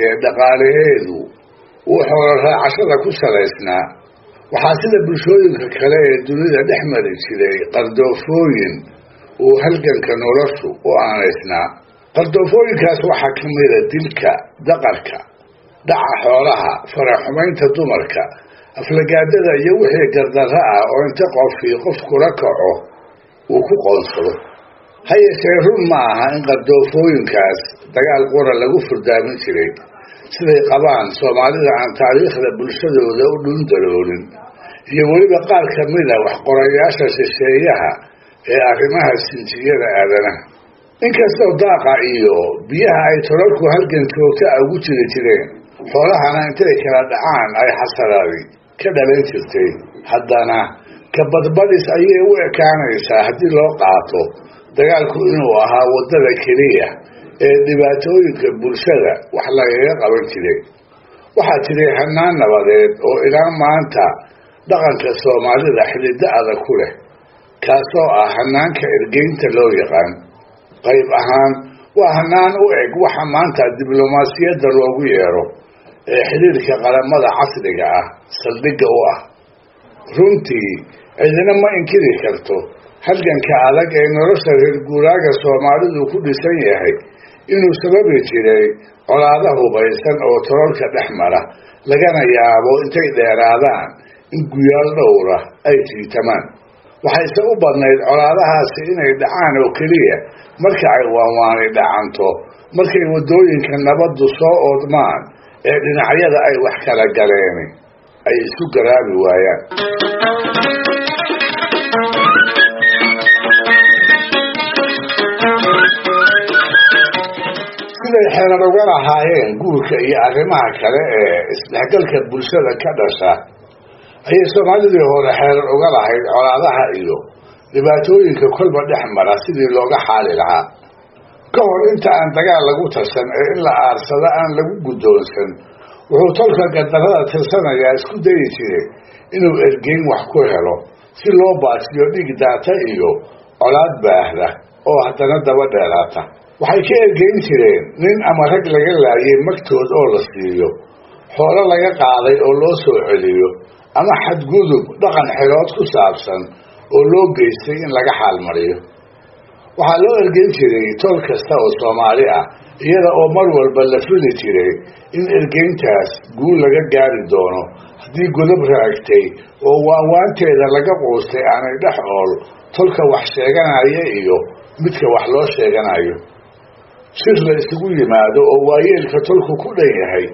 ee dhaqaalaheedu uu xoolo raacashada ku salaysnaa. Waxaa sida bulshooyinka kale ee dunida dhex mari jiray qardoofooyin uu halganka noloshu u aanaysnaa. Qardoofooyinkaas waxaa ka mida dilka daqarka dhaca xoolaha faraxumaynta dumarka aflagaadada iyo wixii gardarro ah oo inta qofkii qof kula kaco uu ku qoonsado ha yeeshee run ma aha in qardoofooyinkaas dagaal qura lagu furdaamin jiray. Siday qabaan soomaalida aan taariikhda bulshadooda u dhundaloolin iyo weliba qaar ka mida waxqorayaasha shisheeyaha ee arrimaha sinjiyada aadanaha. Inkastoo daaqa iyo biyaha ay tolalku halgan joogta a ugu jiri jireen xoolahana intay kala dhacaan ay xasaraadi ka dhalan jirtay. Haddana kabadbadhis ayay u ekaanaysaa haddii loo qaato dagaalku inuu ahaa waddada keliya ee dhibaatooyinka bulshada wax lagaga qaban jiray. Waxaa jiray hanaan nabadeed oo ilaa maanta dhaqanka soomaalida xididdo adag ku leh kaasoo ah hanaanka ergeynta loo yaqaan. Qayb ahaan waa hanaan u eg waxa maanta diblomaasiyadda loogu yeero ee xidhiirka qaramada casriga ah saldhigga u ah. Runtii cidina ma inkiri karto halganka adag ee nolosha reer guuraaga soomaalidu ku dhisan yahay inuu sababi jiray colaada hubaysan oo tololka dhex mara lagana yaabo intay dheeraadaan in guyaal dhowra ay jiitamaan waxayse u badnayd colaadahaasi inay dhacaan oo keliya marka ay waanwaani dhacanto markay waddooyinka nabaddu soo oodmaan ee dhinacyada ay wax kala galeen ay isu garaabi waayaan siday xeerar uga lahaayeen guurka iyo arrimaha kale ee isdhexgalka bulshada ka dhasha. Ayay soomaalidii hore xeerar uga lahayd colaadaha iyo dhibaatooyinka kolba dhex mara sidii looga xaali lahaa. Ka hor inta aan dagaal lagu tarsan ee in la aarsado aan lagu guddoonsan wuxuu tolka gadarrada tirsanayaa isku dayi jiray inuu ergeyn wax ku helo si loo baasiyo dhig daata iyo colaad baahda oo haddana daba dheeraata waxay ka ergeyn jireen nin ama rag laga laayay magtood oo la siiyo xoolo laga qaaday oo loo soo celiyo ama xadgudub dhaqan xelood ku saabsan oo loo geystay in laga xaalmariyo waxaa loo ergeyn jiray tol kasta oo soomaali ah iyada oo mar walba la fili jiray in ergeyntaas guul laga gaari doono haddii godob raagtay oo waanwaanteeda laga quustay aanay dhex ool tolka wax sheeganaya iyo midka wax loo sheeganayo shir la isugu yimaado oo waayeelka tolku ku dhan yahay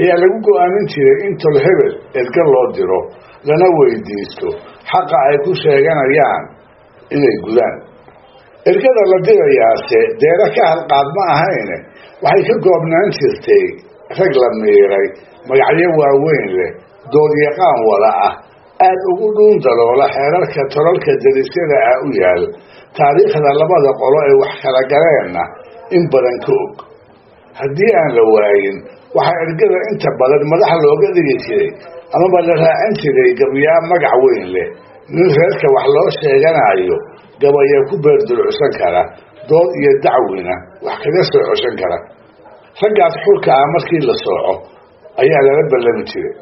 ayaa lagu go'aamin jiray in tol hebel erga loo diro lana weydiisto. Xaqa ay ku sheeganayaan inay gudaan. Ergada la dirayaase deero ka halqaad ma ahayne. Waxay ka goobnaan jirtay rag la miiray magacyo waaweyn leh doodyaqaan wada ah. Aada ugu dhuun daloola xeerarka tolalka darisyada ah u yaal. Taariikhda labada qolo ee wax kala galeenna in badan ka og. Haddii aan la waayin waxaa ergada inta badan madax looga dhigi jiray amaba la raacin jiray gabyaa magac weyn leh. Nin reerka wax loo sheeganayo gabaya ku beerdulcsan kara dood iyo dacwina wax kaga soo coshan kara. Raggaas xulka ah markii la sooco ayaa lala ballami jiray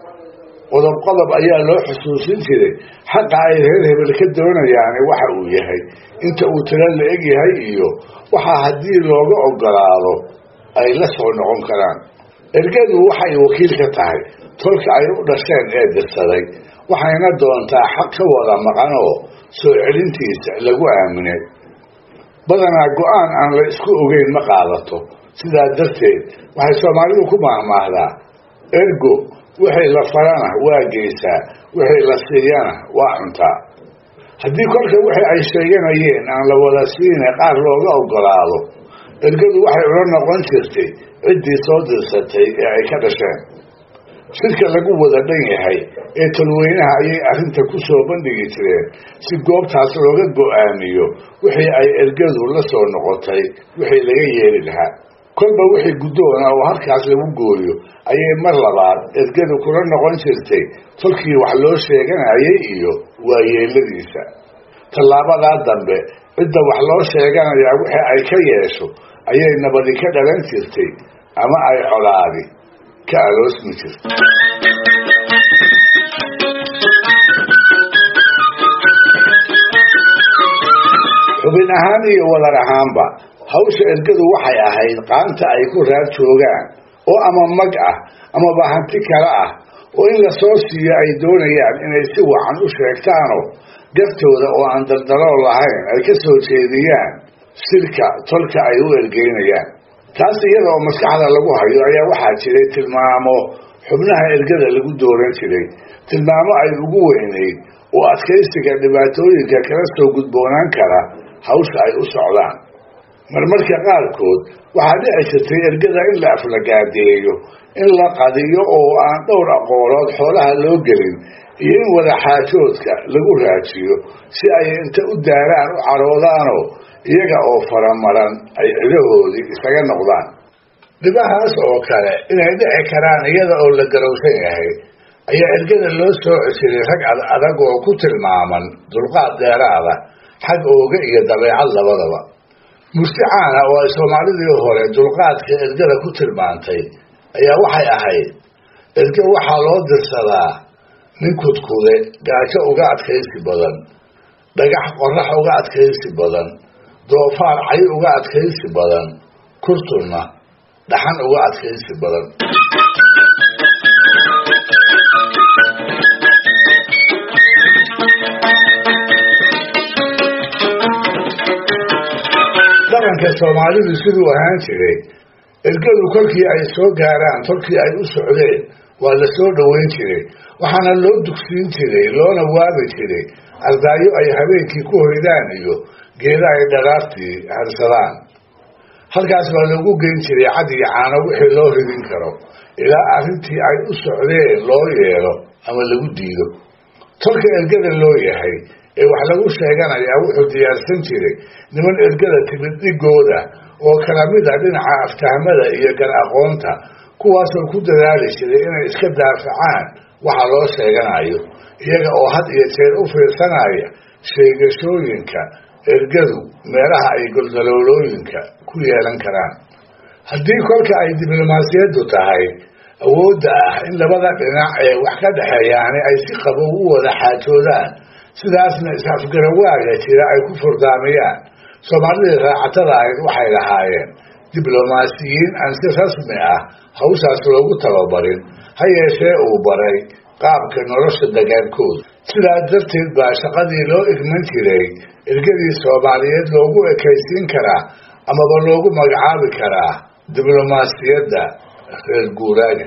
qodob qodob ayaa loo xusuusin jiray. Xaqa ay reer hebel ka doonayaani waxa uu yahay. Inta uu tiro la eg yahay iyo waxaa haddii looga ogolaado ay la soo noqon karaan. Ergadu waxay wakiil ka tahay. Tolka ay u dhasheen ee dirsaday waxayna doontaa xaq ka wada maqan oo soo celintiisa lagu aaminay badanaa go'aan aan la isku ogeyn ma qaadato. Sidaa darteed waxay soomaalidu ku mahmaahdaa. Ergo wixii la farana waa geysaa wixii la siiyana waa cuntaa haddii kolka wixii ay sheeganayeen aan la wada siina qaar looga ogolaado. Ergadu waxay ula noqon jirtay ciddii soo dirsatay ee ay ka dhasheen. Shirka lagu wada dhan yahay ee tolweynaha ayay arrinta ku soo bandhigi jireen. Si goobtaas looga go'aamiyo wixii ay ergadu la soo noqotay wixii laga yeeli lahaa kolba wixii guddoona oo halkaas lagu gooyo ayay mar labaad ergadu kula noqon jirtay. Tolkii wax loo sheeganayay iyo waayeeladiisa. Tallaabadaa dambe cidda wax loo sheeganayaa wixii ay ka yeesho ayay nabadi ka dhalan jirtay ama ay colaadi ka aloosmi jirta xubin ahaan iyo wadar ahaanba hawsha ergadu waxay ahayd qaanta ay ku raad joogaan oo ama mag ah amaba hanti kale ah oo in la soo siiyo ay doonayaan inay si wacan u sheegtaano gaftooda oo aan daldalool lahayn ay ka soo jeediyaan sirka tolka ay u ergeynayaan. Taas iyada oo maskaxda lagu hayo ayaa waxaa jiray tilmaamo xubnaha ergada lagu dooran jiray. Tilmaamo ay ugu weynayd oo adkaysiga dhibaatooyinka kala soo gudboonaan kara hawsha ay u socdaan marmarka qaarkood waxaa dhici jirtay ergada in la aflagaadeeyo in la qadiyo oo aan dhowr aqoolood xoolaha loo gelin iyo in wadaxaajoodka lagu raajiyo si ay inta u daaraan u caroodaanoo iyaga oo faramaran ay cidahoodii isaga noqdaan. Dhibahaas oo kale inay dhici karaan iyada oo la garowsan yahay ayaa ergada loo soo cesiray rag ad adag oo ku tilmaaman dulqaad dheeraada xag ooga iyo dabeecad labadaba murti caana oo ay soomaalidii hore dulqaadka ergada ku tilmaantay ayaa waxay ahayd erge waxaa loo dirsadaa nin kudkude gaajo uga adkaysi badan dhagax qorax uga adkaysi badan doofaar cay uga adkaysi badan kurtunna dhaxan uga adkaysi badan dhaqanka soomaalidu siduu ahaan jiray ergadu kolkii ay soo gaaraan tolkii ay u socdeen waa la soo dhoweyn jiray. Waxaana loo dugsiin jiray loona waabi jiray. Ardaayo ay habeenkii ku hoydaan iyo geeda ay dharaartii harsadaan. Halkaas baa loogu geyn jiray cad iyo caano wixii loo ridin karo. Ilaa arrintii ay u socdeen loo yeelo ama lagu diido. Tolka ergada loo yahay ee wax lagu sheeganayaa wuxuu diyaarsan jiray niman ergada timid dhigooda oo kala mid a dhinaca aftahmada iyo gar aqoonta kuwaasoo ku dadaali jiray inay iska daafacaan waxa loo sheeganayo. Iyaga oo had iyo jeer u fiirsanaya sheegashooyinka ergadu meelaha ay goldaloolooyinka ku yeelan karaan. Haddii kolka ay diblomaasiyaddu tahay awoodda ah in labada dhinac ee wax ka dhexeeyaani ay si qabow u wada xaajoodaan sidaasna is-afgarawaaga jira ay ku furdaamiyaan. Soomaalidii raacatada ahayd waxay lahaayeen diblomaasiyiin aan si rasmi ah hawshaas loogu tababarin. Ha yeeshee uu baray qaabka nolosha dagaankooda sidaas darteed baa shaqadii loo igman jiray ergadii soomaaliyeed loogu ekaysiin karaa amaba loogu magacaabi karaa diblomaasiyadda reer guuraaga.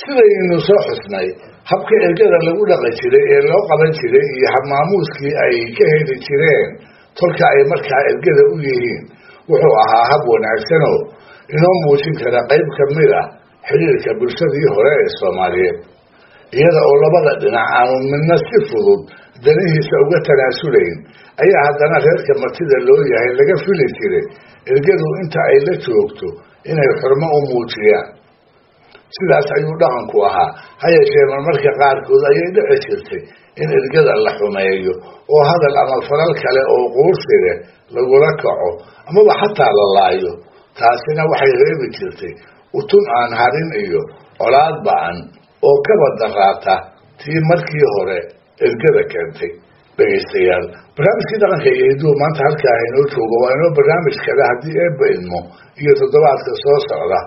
Sidaynu soo xusnay habka ergada lagu dhaqi jiray ee loo qaban jiray iyo habmaamuuskii ay ka heli jireen tolka ay markaa ergada u yihiin wuxuu ahaa hab wanaagsanoo inoo muujin kara qayb ka mid ah xiriirka bulshadii hore ee soomaaliyeed. Iyada oo labada dhinac aanu midna si fudud danihiisa uga tanaasulayn ayaa haddana reerka martida loo yahay laga fili jiray. Ergadu inta ay la joogto inay xurmo u muujiyaan sidaas ayuu dhaqanku ahaa. Ha yeeshee marmarka qaarkood ayay dhici jirtay in ergada la xumeeyo oo hadal ama falal kale oo quursi leh lagula kaco amaba xataa la laayo. Taasina waxay reebi jirtay utun aan harin iyo colaad ba'an oo kaba daraata tii markii hore ergada keentay. Dhegaystayaal barnaamijkii dhaqanka iyo hiduhu maanta halkaa inoo joogo waa inoo barnaamij kale haddii eebba idmo iyo toddobaadka soo socda